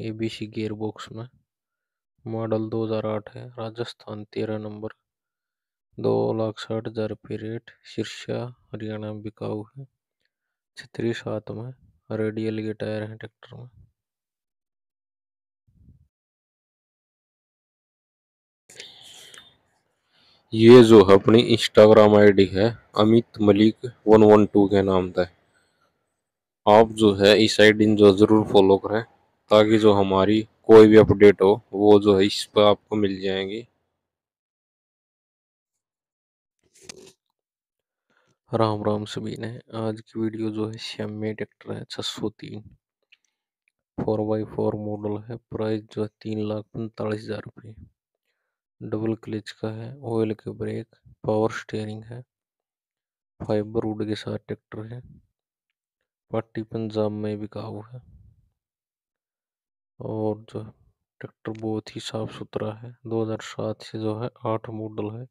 ABC gearbox में model 2008 है राजस्थान तेरह नंबर दो लाख साठ हज़ार रुपये रेट शीर्षा हरियाणा बिकाऊ है छतरी सात में रेडियल के टायर हैं ट्रैक्टर में। ये जो है अपनी इंस्टाग्राम आईडी है, Amit Malik one one two के नाम से आप जो है इस आईडी जो ज़रूर फॉलो करें, ताकि जो हमारी कोई भी अपडेट हो, वो जो है इस पर आपको मिल जाएँगी। राम राम सभी ने। आज की वीडियो जो है श्यामे ट्रैक्टर है छह सौ तीन फोर बाई फोर मॉडल है प्राइस जो है तीन लाख पैंतालीस हज़ार रुपये। डबल क्लिच का है ऑयल के ब्रेक पावर स्टेयरिंग है। फाइबर वुड के साथ ट्रैक्टर है। पार्टी पंजाब में बिका हुआ है। और जो ट्रैक्टर बहुत ही साफ़ सुथरा है। 2007 से जो है, आठ मॉडल है।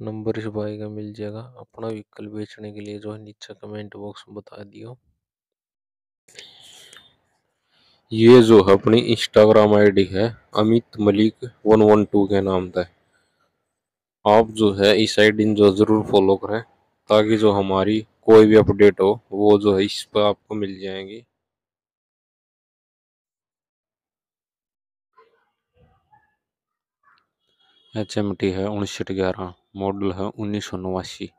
नंबर इस भाई का मिल जाएगा। अपना व्हीकल बेचने के लिए जो है, नीचे कमेंट बॉक्स में बता दियो। ये जो है, अपनी इंस्टाग्राम आईडी है, Amit Malik one one two के नाम से आप जो है, इस आईडी जो ज़रूर फॉलो करें। ताकि जो हमारी कोई भी अपडेट हो, वो जो है इस पर आपको मिल जाएँगी। एच एम टी है उनसठ ग्यारह मॉडल है उन्नीस सौ नवासी।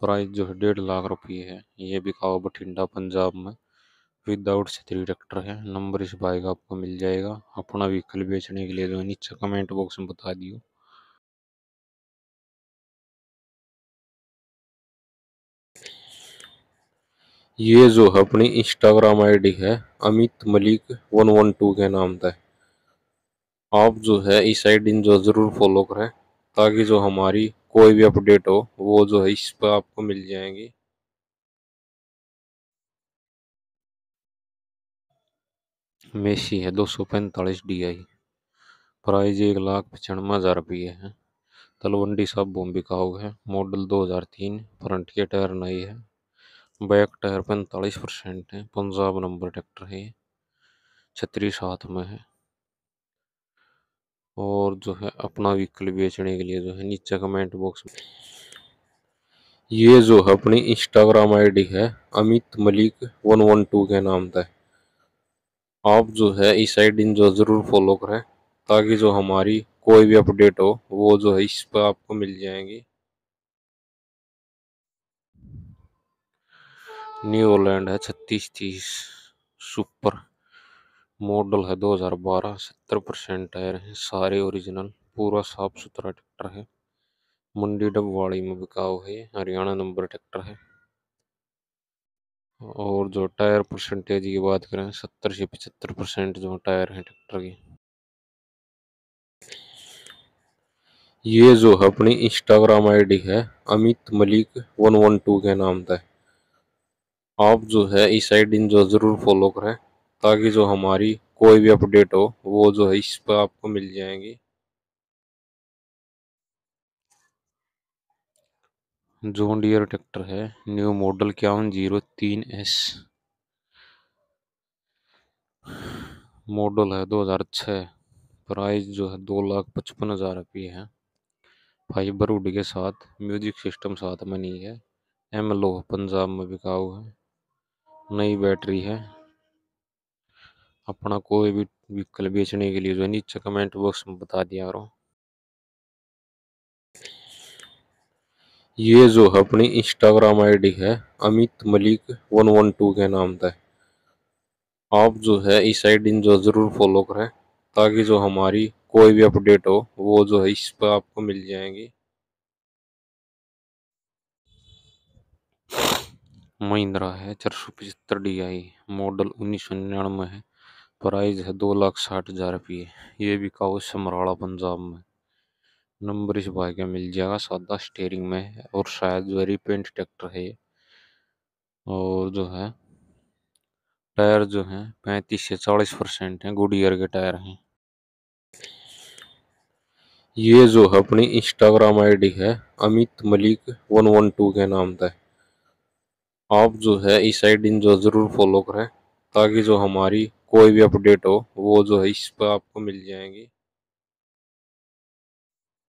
प्राइस जो है डेढ़ लाख रुपये है। ये बिकाओ बठिंडा, पंजाब में। विदाउट से थ्री ट्रैक्टर है। नंबर इस बाइक आपको मिल जाएगा। अपना व्हीकल बेचने के लिए जो है नीचे कमेंट बॉक्स में बता दियो। ये जो है अपनी इंस्टाग्राम आईडी है, Amit Malik one one two के नाम से आप जो है, इस आईडी जो ज़रूर फॉलो करें, ताकि जो हमारी कोई भी अपडेट हो, वो जो है, इस पर आपको मिल जाएँगी। मेसी है दो सौ पैंतालीस डी आई प्राइज एक लाख पचानवे हज़ार रुपये है। तलवंडी सब बॉम्बे का है मॉडल 2003 फ्रंट के टायर नए है। बैक टायर पैंतालीस परसेंट है, पंजाब नंबर ट्रैक्टर है छतरी साथ में है। और जो है अपना व्हीकल बेचने के लिए जो है नीचे कमेंट बॉक्स में। ये जो है अपनी इंस्टाग्राम आईडी है, Amit Malik one one two के नाम से आप जो है इस आईडी जो ज़रूर फॉलो करें, ताकि जो हमारी कोई भी अपडेट हो, वो जो है इस पर आपको मिल जाएँगी। न्यू ओलैंड है, छत्तीस तीस, सुपर मॉडल है 2012 सत्तर परसेंट टायर है, सारे ओरिजिनल, पूरा साफ़ सुथरा ट्रैक्टर है। मंडी डबवाड़ी में बिकाऊ है, हरियाणा नंबर ट्रैक्टर है। और जो टायर परसेंटेज की बात करें, सत्तर से पचहत्तर परसेंट जो टायर हैं ट्रैक्टर के। ये जो है, अपनी इंस्टाग्राम आईडी है, Amit Malik one one two के नाम से आप जो है इस आईडी जो ज़रूर फॉलो करें, ताकि जो हमारी कोई भी अपडेट हो, वो जो है इस पर आपको मिल जाएँगी। जोन डियर ट्रैक्टर है न्यू मॉडल इक्यावन ज़ीरो तीन एस मॉडल है 2006 प्राइस जो है दो लाख पचपन हज़ार रुपये है। फाइबर उड के साथ म्यूज़िक सिस्टम साथ में नहीं है। एम लो पंजाब में बिकाऊ है। नई बैटरी है। अपना कोई भी व्हीकल बेचने के लिए जो है नीचे कमेंट बॉक्स में बता दिया रहा ये जो है अपनी इंस्टाग्राम आईडी है, Amit Malik one one two के नाम से आप जो है इस आईडी जो ज़रूर फॉलो करें, ताकि जो हमारी कोई भी अपडेट हो, वो जो है इस पर आपको मिल जाएँगी। महिंद्रा है, चार सौ पचहत्तर डी आई, मॉडल उन्नीस सौ निन्यानवे है, प्राइस है दो लाख साठ हज़ार रुपये, ये भी काउ समराड़ा पंजाब में। नंबर इस भाई का मिल जाएगा, सादा स्टेयरिंग में है और शायद जो रिपेंट ट्रैक्टर है और जो है टायर जो है पैंतीस से चालीस परसेंट है गुड ईयर के टायर हैं। ये जो है अपनी इंस्टाग्राम आईडी है, Amit Malik one one two के नाम से आप जो है इस साइड इन जो ज़रूर फॉलो करें, ताकि जो हमारी कोई भी अपडेट हो, वो जो है इस पर आपको मिल जाएँगी।